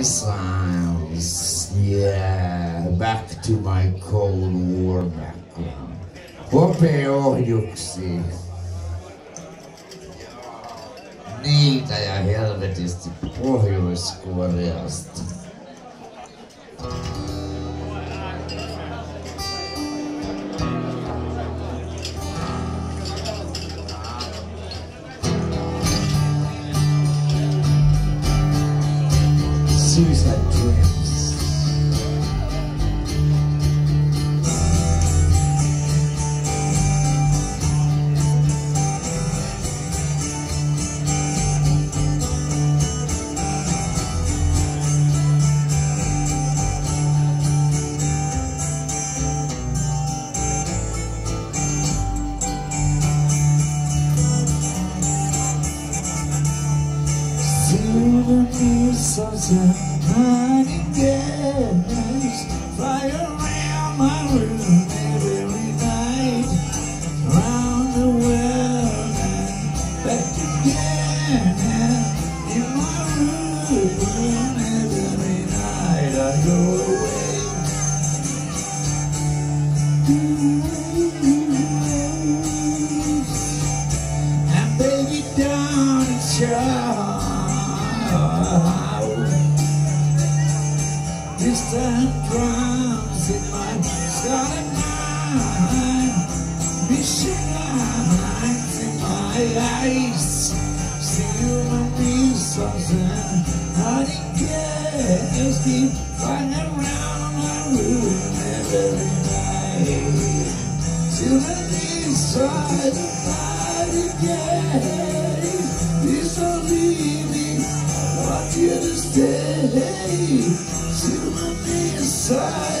missiles. Uh, yeah, back to my Cold War background. Hopea ohjuksi. Niitä ja helvetisti Pohjois-Koreasta. Suicide dreams. Souvenirs of the nightingales fly around my room every night, around the world and back again. In my room every night I go away. Distant drums in my scarlet mind, mission lines in my eyes, silver whistles and honey gas keep flying around my room every night. Silver whistles and honey gas, please don't leave me. I want you to stay. Yeah.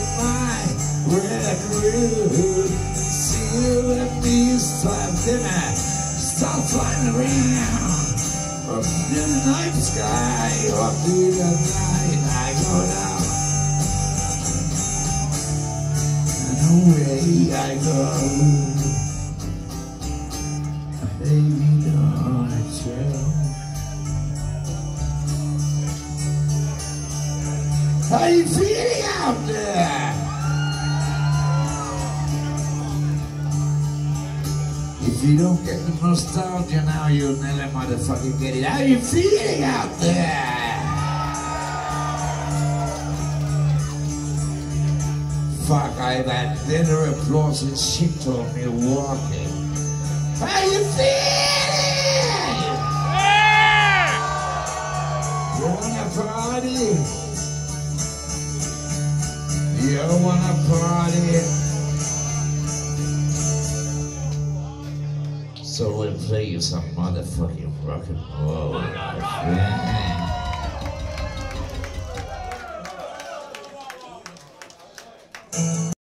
leave me. I want you to stay. Silver inside the night again. Stay around another day. When I'm down, when I'm blue, I close myself in my red room. Silver beast then I start flying around. Up in the night sky, up in the night I go down. And away I go. How you feeling out there? If you don't get the nostalgia now, you'll never motherfucking get it. How you feeling out there? Fuck, I've had dinner applause and shit on Milwaukee. How you feeling? Party? So we'll play you some motherfucking rock and roll. Yeah.